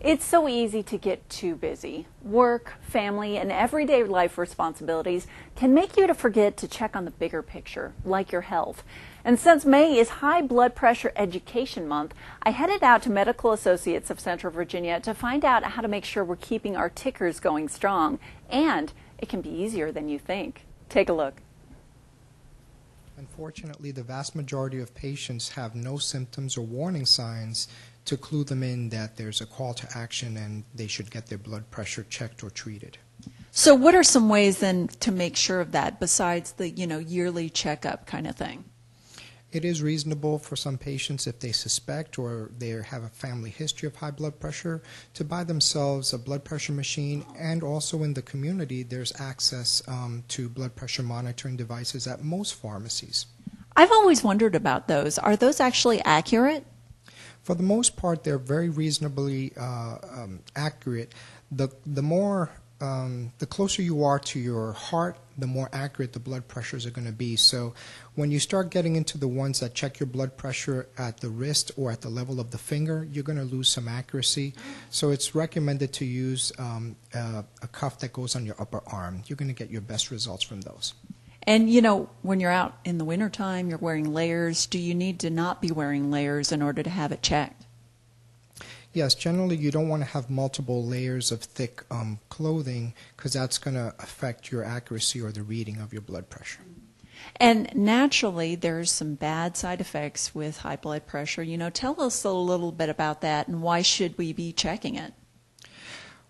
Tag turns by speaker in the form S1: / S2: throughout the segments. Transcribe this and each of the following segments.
S1: It's so easy to get too busy. Work, family, and everyday life responsibilities can make you to forget to check on the bigger picture, like your health. And since May is High Blood Pressure Education Month, I headed out to Medical Associates of Central Virginia to find out how to make sure we're keeping our tickers going strong. And it can be easier than you think. Take a look.
S2: Unfortunately, the vast majority of patients have no symptoms or warning signs to clue them in that there's a call to action and they should get their blood pressure checked or treated.
S3: So, what are some ways then to make sure of that besides the you know yearly checkup kind of thing?
S2: It is reasonable for some patients, if they suspect or they have a family history of high blood pressure, to buy themselves a blood pressure machine. And also in the community, there's access um, to blood pressure monitoring devices at most pharmacies.
S3: I've always wondered about those. Are those actually accurate?
S2: For the most part, they're very reasonably uh, um, accurate. The, the more um, the closer you are to your heart, the more accurate the blood pressures are going to be. So when you start getting into the ones that check your blood pressure at the wrist or at the level of the finger, you're going to lose some accuracy. So it's recommended to use um, a, a cuff that goes on your upper arm. You're going to get your best results from those.
S3: And you know, when you're out in the wintertime, you're wearing layers. Do you need to not be wearing layers in order to have it checked?
S2: Yes, generally you don't want to have multiple layers of thick um, clothing because that's going to affect your accuracy or the reading of your blood pressure.
S3: And naturally, there's some bad side effects with high blood pressure. You know, tell us a little bit about that and why should we be checking it?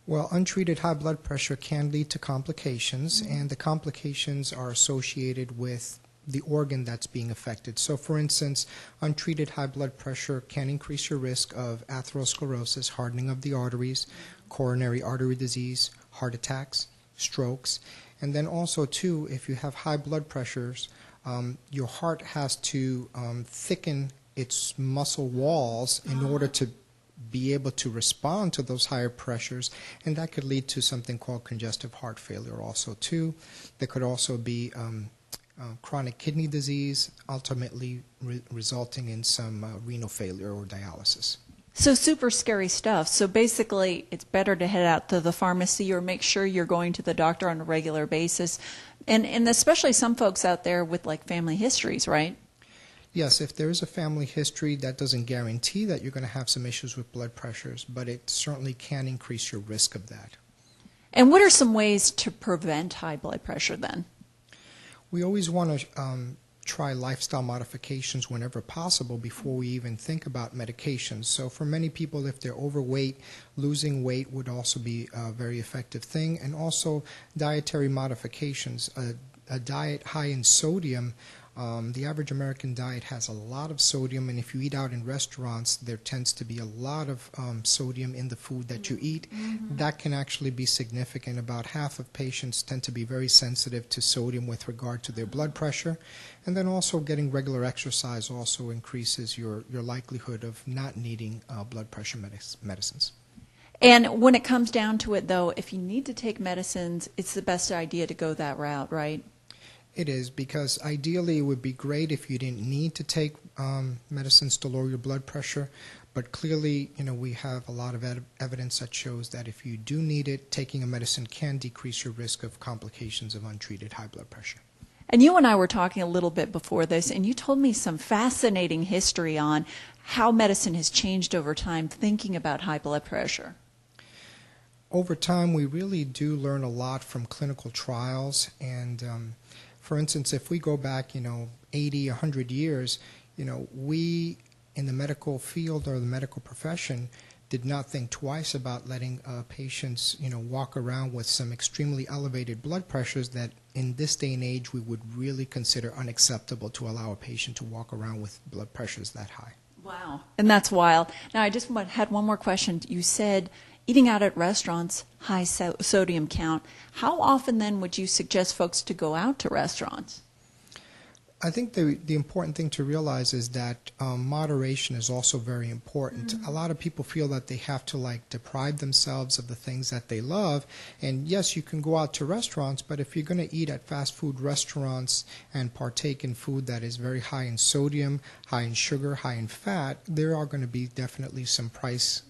S2: Well, untreated high blood pressure can lead to complications, mm-hmm. and the complications are associated with the organ that's being affected. So, for instance, untreated high blood pressure can increase your risk of atherosclerosis, hardening of the arteries, coronary artery disease, heart attacks, strokes, and then also, too, if you have high blood pressures, um, your heart has to um, thicken its muscle walls in order to be able to respond to those higher pressures, and that could lead to something called congestive heart failure, also too. There could also be um, uh, chronic kidney disease, ultimately re- resulting in some uh, renal failure or dialysis.
S3: So, super scary stuff. So, basically, it's better to head out to the pharmacy or make sure you're going to the doctor on a regular basis. And, and especially some folks out there with like family histories, right?
S2: Yes, if there is a family history, that doesn't guarantee that you're going to have some issues with blood pressures, but it certainly can increase your risk of that.
S3: And what are some ways to prevent high blood pressure then?
S2: we always want to um, try lifestyle modifications whenever possible before we even think about medications. So, for many people, if they're overweight, losing weight would also be a very effective thing, and also dietary modifications. A, a diet high in sodium um, the average American diet has a lot of sodium, and if you eat out in restaurants, there tends to be a lot of um, sodium in the food that you eat. Mm-hmm. That can actually be significant. About half of patients tend to be very sensitive to sodium with regard to their blood pressure. And then also getting regular exercise also increases your, your likelihood of not needing uh, blood pressure medic- medicines.
S3: And when it comes down to it, though, if you need to take medicines, it's the best idea to go that route, right?
S2: It is because ideally it would be great if you didn't need to take um, medicines to lower your blood pressure, but clearly, you know, we have a lot of ed- evidence that shows that if you do need it, taking a medicine can decrease your risk of complications of untreated high blood pressure.
S3: And you and I were talking a little bit before this, and you told me some fascinating history on how medicine has changed over time thinking about high blood pressure.
S2: Over time, we really do learn a lot from clinical trials, and um, for instance, if we go back, you know, 80, 100 years, you know, we in the medical field or the medical profession did not think twice about letting uh, patients, you know, walk around with some extremely elevated blood pressures that in this day and age we would really consider unacceptable to allow a patient to walk around with blood pressures that high.
S3: Wow. And that's wild. Now, I just had one more question. You said eating out at restaurants, high so- sodium count. How often then would you suggest folks to go out to restaurants?
S2: I think the the important thing to realize is that um, moderation is also very important. Mm-hmm. A lot of people feel that they have to like deprive themselves of the things that they love. And yes, you can go out to restaurants, but if you're going to eat at fast food restaurants and partake in food that is very high in sodium, high in sugar, high in fat, there are going to be definitely some price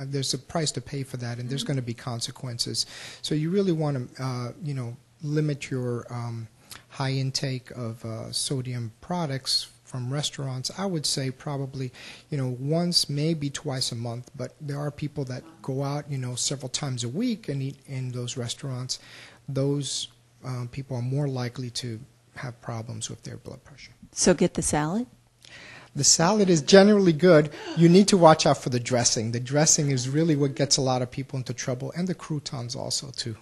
S2: there's a price to pay for that, and there's going to be consequences. So you really want to, uh, you know, limit your um, high intake of uh, sodium products from restaurants. I would say probably, you know, once, maybe twice a month. But there are people that go out, you know, several times a week and eat in those restaurants. Those um, people are more likely to have problems with their blood pressure.
S4: So get the salad?
S2: The salad is generally good. You need to watch out for the dressing. The dressing is really what gets a lot of people into trouble, and the croutons also, too.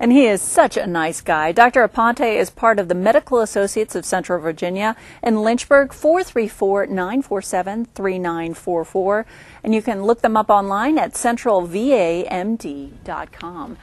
S3: And he is such a nice guy. Dr. Aponte is part of the Medical Associates of Central Virginia in Lynchburg, 434 947 3944. And you can look them up online at centralvamd.com.